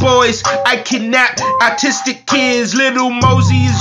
boys. I kidnap autistic kids. Little moseys.